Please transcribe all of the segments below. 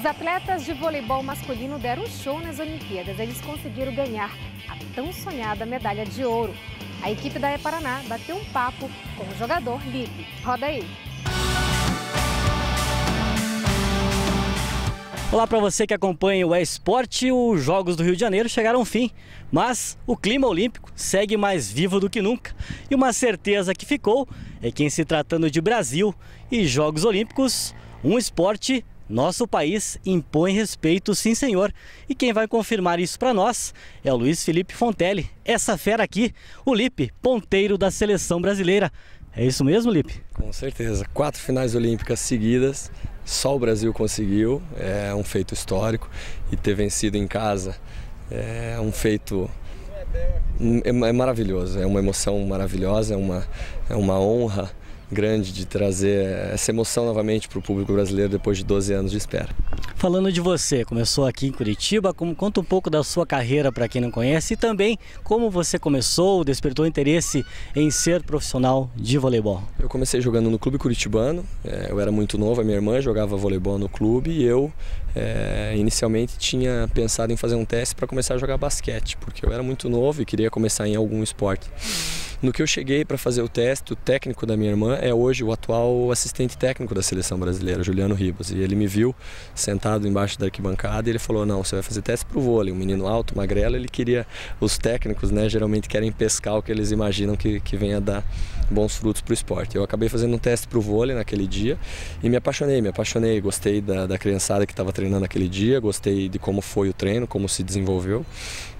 Os atletas de voleibol masculino deram show nas Olimpíadas. Eles conseguiram ganhar a tão sonhada medalha de ouro. A equipe da E-Paraná bateu um papo com o jogador Lipe. Roda aí. Olá para você que acompanha o esporte, os Jogos do Rio de Janeiro chegaram ao fim, mas o clima olímpico segue mais vivo do que nunca. E uma certeza que ficou é que em se tratando de Brasil e Jogos Olímpicos, um esporte nosso país impõe respeito, sim senhor. E quem vai confirmar isso para nós é o Luiz Felipe Fontelli, essa fera aqui, o Lipe, ponteiro da seleção brasileira. É isso mesmo, Lipe? Com certeza. Quatro finais olímpicas seguidas, só o Brasil conseguiu, é um feito histórico e ter vencido em casa é um feito é, é maravilhoso, é uma emoção maravilhosa, é uma, é uma honra grande de trazer essa emoção novamente para o público brasileiro depois de 12 anos de espera. Falando de você, começou aqui em Curitiba, conta um pouco da sua carreira para quem não conhece e também como você começou, despertou interesse em ser profissional de voleibol. Eu comecei jogando no clube curitibano, é, eu era muito novo, a minha irmã jogava voleibol no clube e eu é, inicialmente tinha pensado em fazer um teste para começar a jogar basquete, porque eu era muito novo e queria começar em algum esporte. No que eu cheguei para fazer o teste, o técnico da minha irmã é hoje o atual assistente técnico da seleção brasileira, Juliano Ribas. E ele me viu sentado embaixo da arquibancada e ele falou: Não, você vai fazer teste para o vôlei. Um menino alto, magrelo, ele queria. Os técnicos, né, geralmente querem pescar o que eles imaginam que, que venha dar bons frutos para o esporte. Eu acabei fazendo um teste para o vôlei naquele dia e me apaixonei, me apaixonei. Gostei da, da criançada que estava treinando naquele dia, gostei de como foi o treino, como se desenvolveu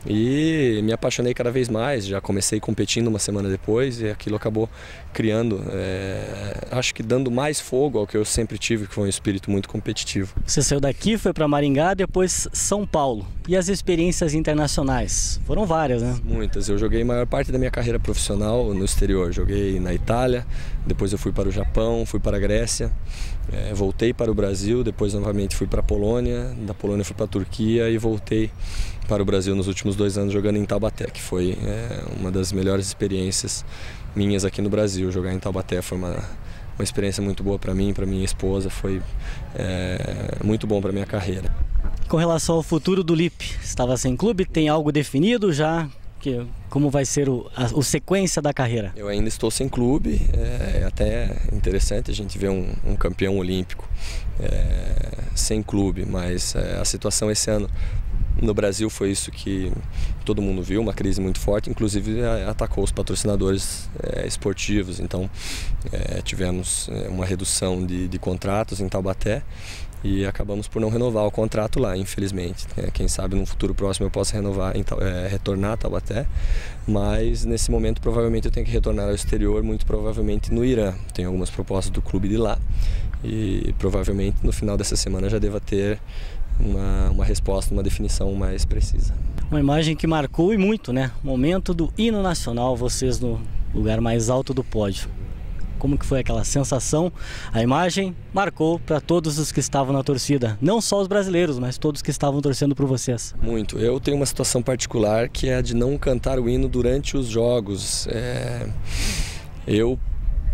e me apaixonei cada vez mais. Já comecei competindo uma semana depois e aquilo acabou criando, é, acho que dando mais fogo ao que eu sempre tive, que foi um espírito muito competitivo. Você saiu daqui, foi para Maringá, depois São Paulo. E as experiências internacionais? Foram várias, né? Muitas. Eu joguei a maior parte da minha carreira profissional no exterior. Joguei na Itália, depois eu fui para o Japão, fui para a Grécia, é, voltei para o Brasil, depois novamente fui para a Polônia, da Polônia fui para a Turquia e voltei para o Brasil nos últimos dois anos jogando em Taubaté, que foi é, uma das melhores experiências minhas aqui no Brasil. Jogar em Taubaté foi uma, uma experiência muito boa para mim, para minha esposa, foi é, muito bom para minha carreira. Com relação ao futuro do Lip, estava sem clube, tem algo definido já? Que, como vai ser o, a o sequência da carreira? Eu ainda estou sem clube, é, é até interessante a gente ver um, um campeão olímpico é, sem clube, mas é, a situação esse ano no Brasil foi isso que todo mundo viu, uma crise muito forte, inclusive atacou os patrocinadores é, esportivos. Então é, tivemos eh, uma redução de, de, contratos em Taubaté e acabamos por não renovar o contrato lá, infelizmente. É, quem sabe no futuro próximo eu possa renovar, é, retornar a Taubaté, mas nesse momento provavelmente eu tenho que retornar ao exterior, muito provavelmente no Irã. Tem algumas propostas do clube de lá e provavelmente no final dessa semana já deva ter uma, uma resposta, uma definição mais precisa. Uma imagem que marcou e muito, né? Momento do hino nacional, vocês no lugar mais alto do pódio. Como que foi aquela sensação? A imagem marcou para todos os que estavam na torcida, não só os brasileiros, mas todos que estavam torcendo por vocês. Muito. Eu tenho uma situação particular que é a de não cantar o hino durante os jogos. É... Eu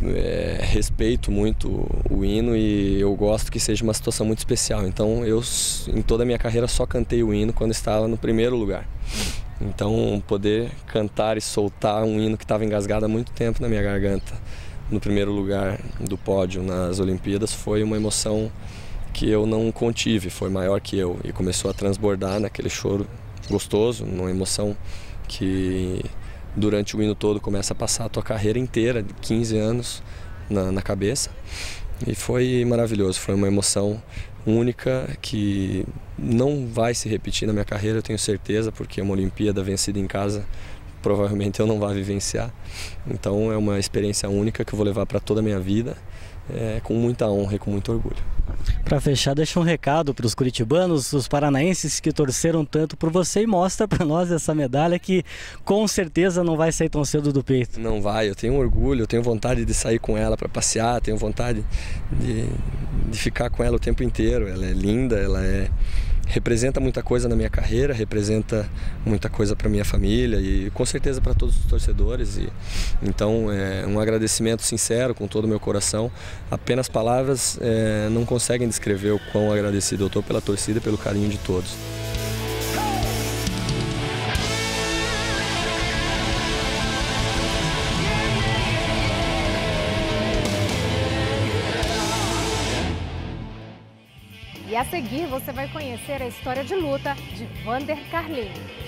é, respeito muito o hino e eu gosto que seja uma situação muito especial. Então eu em toda a minha carreira só cantei o hino quando estava no primeiro lugar. Então poder cantar e soltar um hino que estava engasgado há muito tempo na minha garganta no primeiro lugar do pódio nas Olimpíadas foi uma emoção que eu não contive, foi maior que eu e começou a transbordar naquele choro gostoso, uma emoção que durante o hino todo começa a passar a tua carreira inteira, de 15 anos na, na cabeça. E foi maravilhoso, foi uma emoção única que não vai se repetir na minha carreira, eu tenho certeza, porque uma Olimpíada vencida em casa provavelmente eu não vá vivenciar. Então é uma experiência única que eu vou levar para toda a minha vida, é, com muita honra e com muito orgulho. Para fechar, deixa um recado para os curitibanos, os paranaenses que torceram tanto por você e mostra para nós essa medalha que com certeza não vai sair tão cedo do peito. Não vai, eu tenho orgulho, eu tenho vontade de sair com ela para passear, tenho vontade de, de ficar com ela o tempo inteiro. Ela é linda, ela é representa muita coisa na minha carreira, representa muita coisa para minha família e com certeza para todos os torcedores. E, então, é um agradecimento sincero com todo o meu coração. Apenas palavras é, não conseguem descrever o quão agradecido eu estou pela torcida e pelo carinho de todos. E a seguir você vai conhecer a história de luta de Vander Carlinhos.